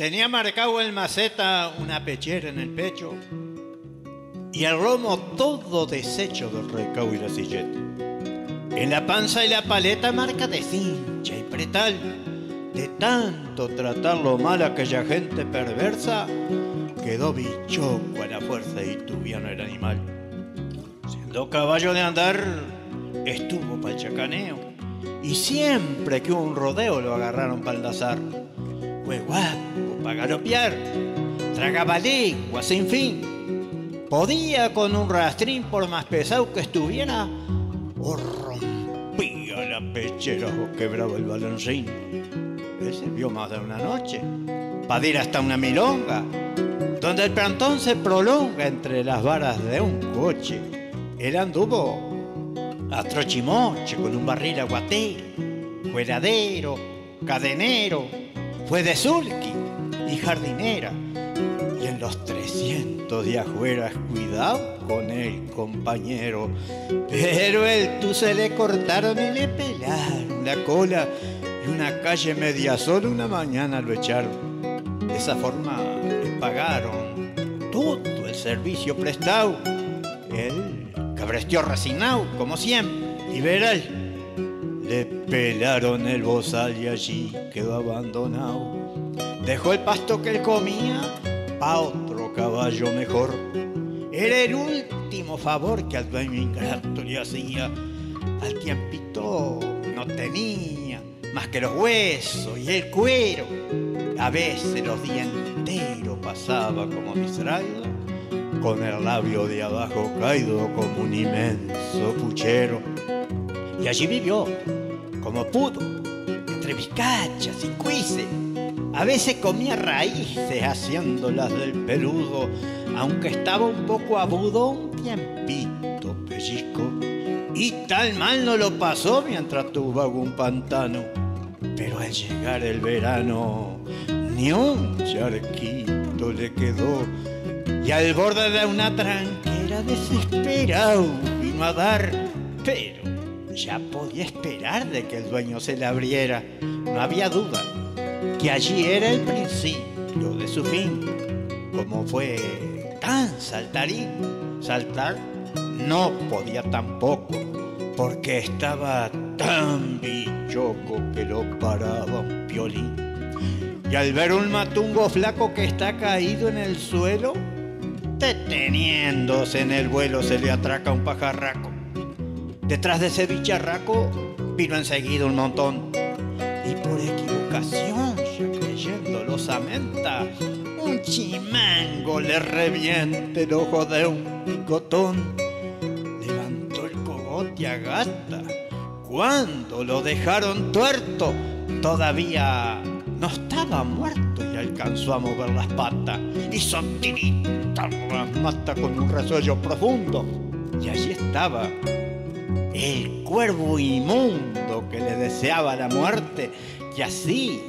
Tenía marcado el maceta una pechera en el pecho y el romo todo deshecho del recao y la silleta. En la panza y la paleta marca de cincha y pretal. De tanto tratarlo mal a aquella gente perversa, quedó bichoco a la fuerza y tuviano el animal. Siendo caballo de andar, estuvo para el chacaneo. Y siempre que hubo un rodeo lo agarraron para el azar. Fue guapo para galopear, tragaba lengua sin fin. Podía con un rastrín por más pesado que estuviera, o rompía la pechera o quebraba el baloncín. Ese vio más de una noche, para ir hasta una milonga, donde el plantón se prolonga entre las varas de un coche. Él anduvo a trochimoche con un barril aguatero, cueradero, cadenero, fue de sulky y jardinera. Y en los 300 de afuera, cuidado con el compañero. Pero el tú se le cortaron y le pelaron la cola. Y una calle media sola una mañana lo echaron. De esa forma le pagaron todo el servicio prestado. Él cabrestió resignado, como siempre, liberal. Le pelaron el bozal y allí quedó abandonado. Dejó el pasto que él comía pa' otro caballo mejor. Era el último favor que al dueño ingrato le hacía. Al tiempito no tenía más que los huesos y el cuero. A veces los días enteros pasaba como distraído, con el labio de abajo caído como un inmenso puchero. Y allí vivió, como pudo, entre vizcachas y cuises. A veces comía raíces haciéndolas del peludo, aunque estaba un poco abudo, un tiempito pellizco. Y tal mal no lo pasó mientras tuvo algún pantano. Pero al llegar el verano, ni un charquito le quedó. Y al borde de una tranquera desesperado vino a dar, pero ya podía esperar de que el dueño se le abriera. No había duda que allí era el principio de su fin. Como fue tan saltarín, saltar no podía tampoco, porque estaba tan bichoco que lo paraba un piolín. Y al ver un matungo flaco que está caído en el suelo, deteniéndose en el vuelo se le atraca un pajarraco. Detrás de ese bicharraco vino enseguida un montón. Y por equivocación, un chimango le reviente el ojo de un picotón. Levantó el cogote a gata. Cuando lo dejaron tuerto, todavía no estaba muerto y alcanzó a mover las patas. Hizo tiritar las mata con un resuello profundo. Y allí estaba el cuervo inmundo que le deseaba la muerte, y así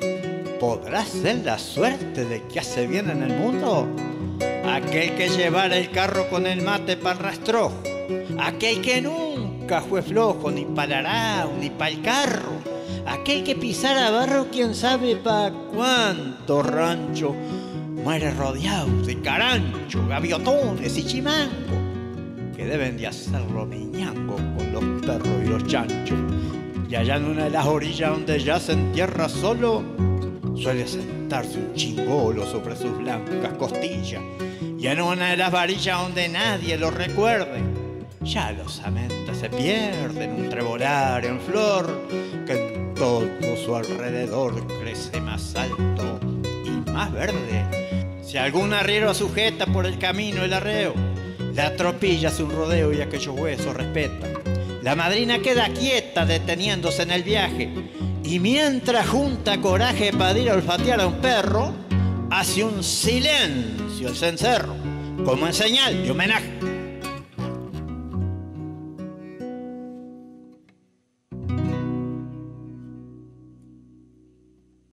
podrá ser la suerte de que hace bien en el mundo. Aquel que llevara el carro con el mate para el aquel que nunca fue flojo ni para arao ni para el carro, aquel que pisara barro, quién sabe pa' cuánto rancho, muere rodeado de carancho, gaviotones y chimangos que deben de hacerlo miñango con los perros y los chanchos. Y allá en una de las orillas donde ya se entierra solo, suele sentarse un chingolo sobre sus blancas costillas. Y en una de las varillas donde nadie lo recuerde, ya los amentas se pierden, un trebolar en flor, que en todo su alrededor crece más alto y más verde. Si algún arriero sujeta por el camino el arreo, la tropilla hace un rodeo y aquellos huesos respetan. La madrina queda quieta deteniéndose en el viaje y mientras junta coraje para ir a olfatear a un perro, hace un silencio el cencerro como en señal de homenaje.